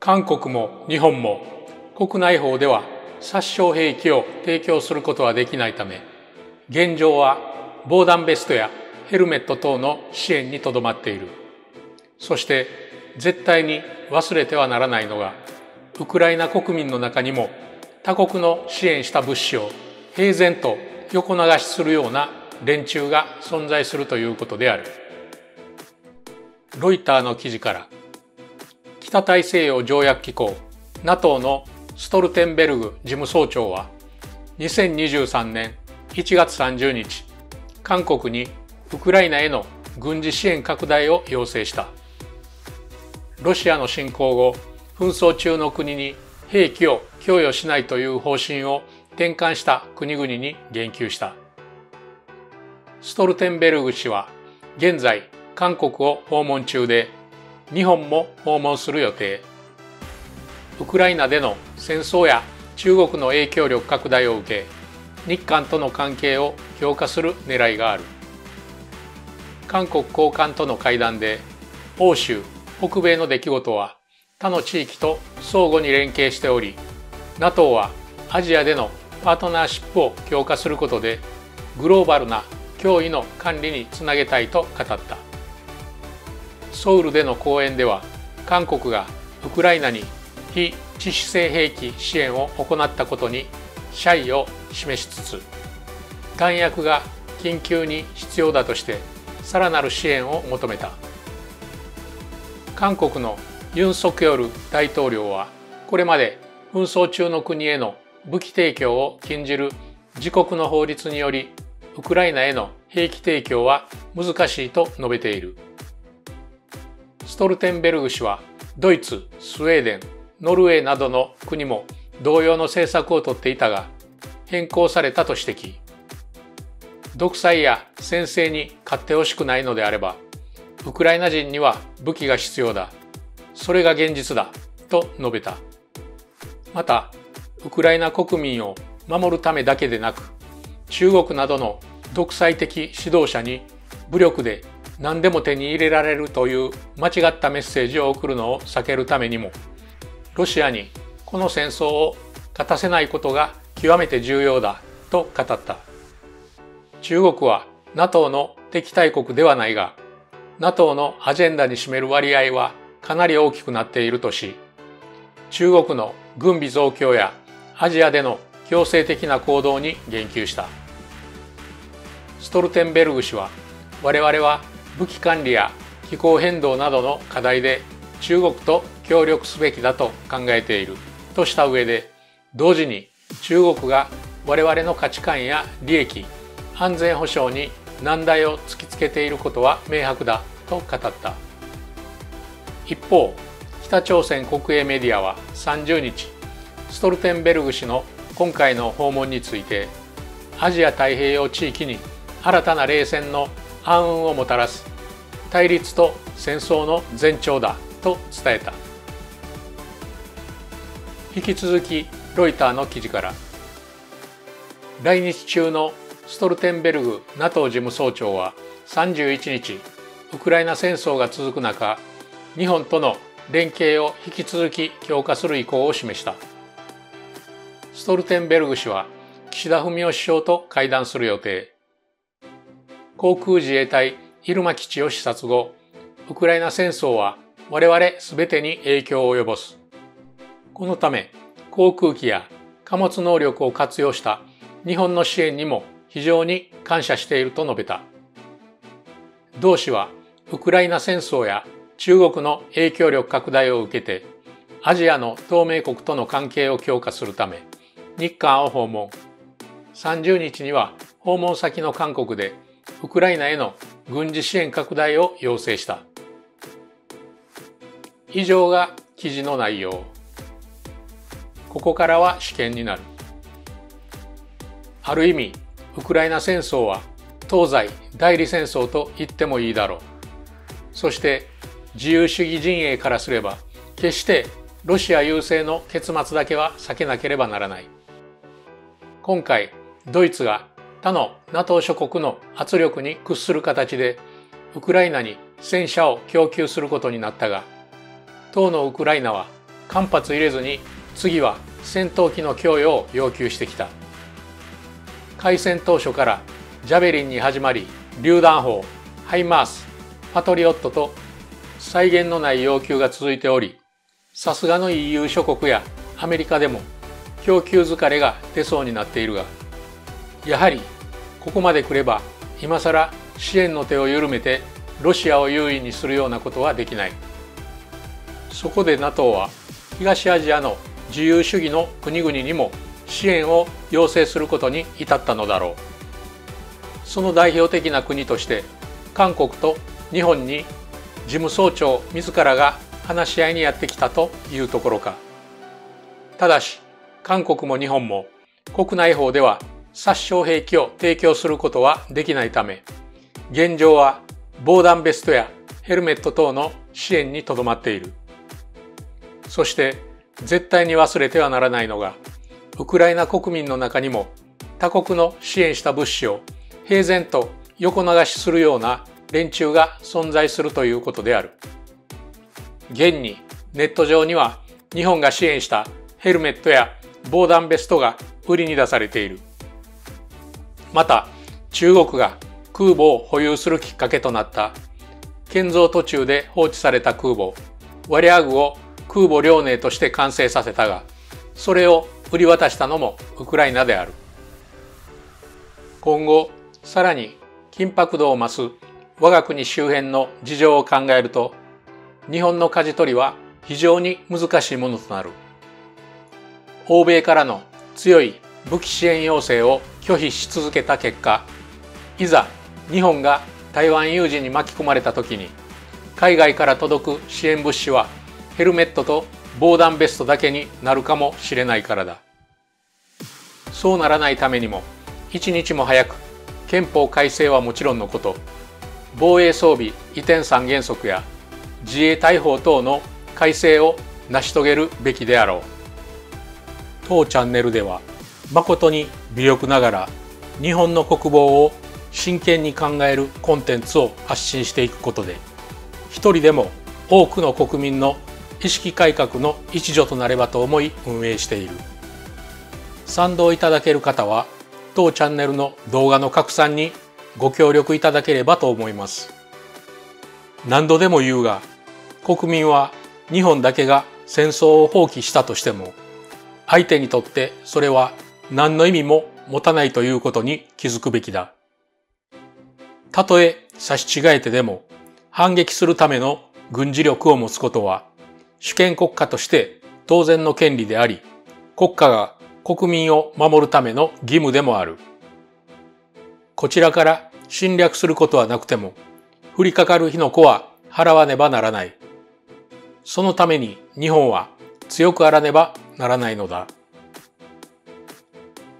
韓国も日本も国内法では殺傷兵器を提供することはできないため現状は防弾ベストやヘルメット等の支援にとどまっている。そして絶対に忘れてはならないのがウクライナ国民の中にも他国の支援した物資を平然と横流しするような連中が存在するということである。ロイターの記事から北大西洋条約機構 NATO のストルテンベルグ事務総長は2023年1月30日韓国にウクライナへの軍事支援拡大を要請した。ロシアの侵攻後紛争中の国に兵器を供与しないという方針を転換した国々に言及した。ストルテンベルグ氏は現在韓国を訪問中で日本も訪問する予定。ウクライナでの戦争や中国の影響力拡大を受け日韓との関係を強化する狙いがある。韓国高官との会談で欧州北米の出来事は他の地域と相互に連携しており NATO はアジアでのパートナーシップを強化することでグローバルな脅威の管理につなげたいと語った。ソウルでの講演では韓国がウクライナに非致死性兵器支援を行ったことに謝意を示しつつ弾薬が緊急に必要だとしてさらなる支援を求めた。韓国のユン・ソクヨル大統領はこれまで紛争中の国への武器提供を禁じる自国の法律によりウクライナへの兵器提供は難しいと述べている。ストルテンベルグ氏はドイツスウェーデンノルウェーなどの国も同様の政策をとっていたが変更されたと指摘。独裁や先制に勝ってほしくないのであればウクライナ人には武器が必要だ。それが現実だと述べた。またウクライナ国民を守るためだけでなく中国などの独裁的指導者に武力で何でも手に入れられるという間違ったメッセージを送るのを避けるためにもロシアにこの戦争を勝たせないことが極めて重要だと語った。中国は NATO の敵対国ではないが NATO のアジェンダに占める割合はかなり大きくなっているとし中国の軍備増強やアジアでの強制的な行動に言及した。ストルテンベルグ氏は我々は武器管理や気候変動などの課題で中国と協力すべきだと考えているとした上で同時に中国が我々の価値観や利益安全保障に難題を突きつけていることは明白だと語った。一方北朝鮮国営メディアは30日ストルテンベルグ氏の今回の訪問についてアジア太平洋地域に新たな冷戦の暗雲をもたらす対立と戦争の前兆だと伝えた。引き続きロイターの記事から来日中のストルテンベルグ NATO 事務総長は31日ウクライナ戦争が続く中日本との連携を引き続き強化する意向を示した。ストルテンベルグ氏は岸田文雄首相と会談する予定。航空自衛隊入間基地を視察後ウクライナ戦争は我々全てに影響を及ぼす。このため航空機や貨物能力を活用した日本の支援にも非常に感謝していると述べた。同氏はウクライナ戦争や中国の影響力拡大を受けてアジアの同盟国との関係を強化するため日韓を訪問。30日には訪問先の韓国でウクライナへの軍事支援拡大を要請した。以上が記事の内容。ここからは試験になる。ある意味ウクライナ戦争は東西代理戦争と言ってもいいだろう。そして自由主義陣営からすれば決してロシア優勢の結末だけは避けなければならない。今回ドイツが他の NATO 諸国の圧力に屈する形でウクライナに戦車を供給することになったが当のウクライナは間髪入れずに次は戦闘機の供与を要求してきた。開戦当初からジャベリンに始まり榴弾砲ハイマースパトリオットと際限のない要求が続いておりさすがの EU 諸国やアメリカでも供給疲れが出そうになっているがやはりここまで来れば今更支援の手を緩めてロシアを優位にするようなことはできない。そこで NATO は東アジアの自由主義の国々にも支援を要請することに至ったのだろう。その代表的な国として韓国と日本に事務総長自らが話し合いにやってきたというところか。ただし韓国も日本も国内法では殺傷兵器を提供することはできないため現状は防弾ベストやヘルメット等の支援にとどまっているそして絶対に忘れてはならないのがウクライナ国民の中にも他国の支援した物資を平然と横流しするような連中が存在するということである。現にネット上には日本が支援したヘルメットや防弾ベストが売りに出されている。また中国が空母を保有するきっかけとなった。建造途中で放置された空母。ワリアグを空母遼寧として完成させたがそれを売り渡したのもウクライナである。今後さらに緊迫度を増す我が国周辺の事情を考えると日本の舵取りは非常に難しいものとなる。欧米からの強い武器支援要請を拒否し続けた結果いざ日本が台湾有事に巻き込まれた時に海外から届く支援物資はヘルメットと防弾ベストだけになるかもしれないからだ。そうならないためにも一日も早く憲法改正はもちろんのこと防衛装備移転三原則や自衛隊法等の改正を成し遂げるべきであろう。当チャンネルでは誠に微力ながら日本の国防を真剣に考えるコンテンツを発信していくことで一人でも多くの国民の意識改革の一助となればと思い運営している。賛同いただける方は当チャンネルの動画の拡散にご協力いただければと思います。何度でも言うが国民は日本だけが戦争を放棄したとしても相手にとってそれは何の意味も持たないということに気づくべきだ。たとえ差し違えてでも反撃するための軍事力を持つことは主権国家として当然の権利であり、国家が国民を守るための義務でもある。こちらから侵略することはなくても、降りかかる火の粉は払わねばならない。そのために日本は強くあらねばならないのだ。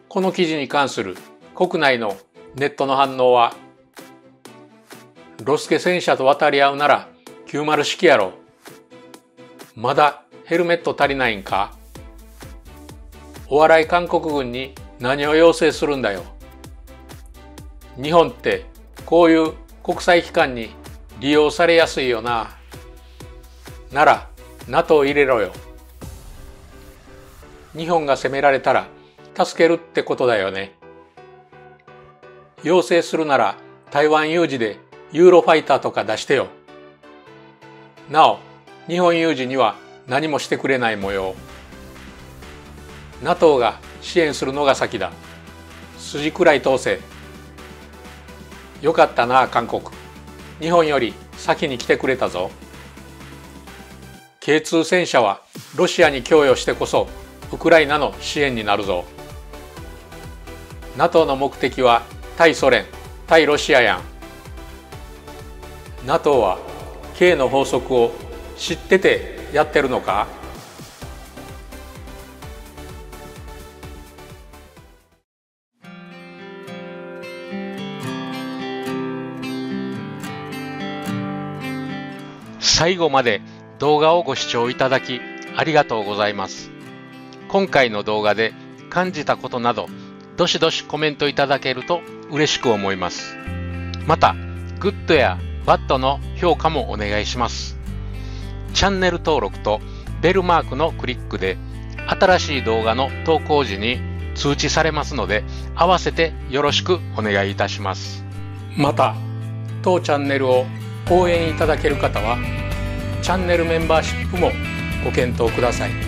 この記事に関する国内のネットの反応は、ロスケ戦車と渡り合うなら90式やろ。まだヘルメット足りないんか？お笑い韓国軍に何を要請するんだよ？日本ってこういう国際機関に利用されやすいよな。なら NATO 入れろよ。日本が攻められたら助けるってことだよね。要請するなら台湾有事でユーロファイターとか出してよ。なお、日本有事には何もしてくれない模様。NATO が支援するのが先だ。筋くらい通せ。よかったな、韓国。日本より先に来てくれたぞ。K2 戦車はロシアに供与してこそウクライナの支援になるぞ。NATO の目的は対ソ連対ロシアやん NATO は K の法則を知っててやってるのか？最後まで動画をご視聴いただきありがとうございます。今回の動画で感じたことなどどしどしコメントいただけると嬉しく思います。また、グッドやバッドの評価もお願いします。チャンネル登録とベルマークのクリックで新しい動画の投稿時に通知されますので合わせてよろしくお願いいたしますまた当チャンネルを応援いただける方はチャンネルメンバーシップもご検討ください。